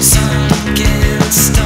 sun gets stuck.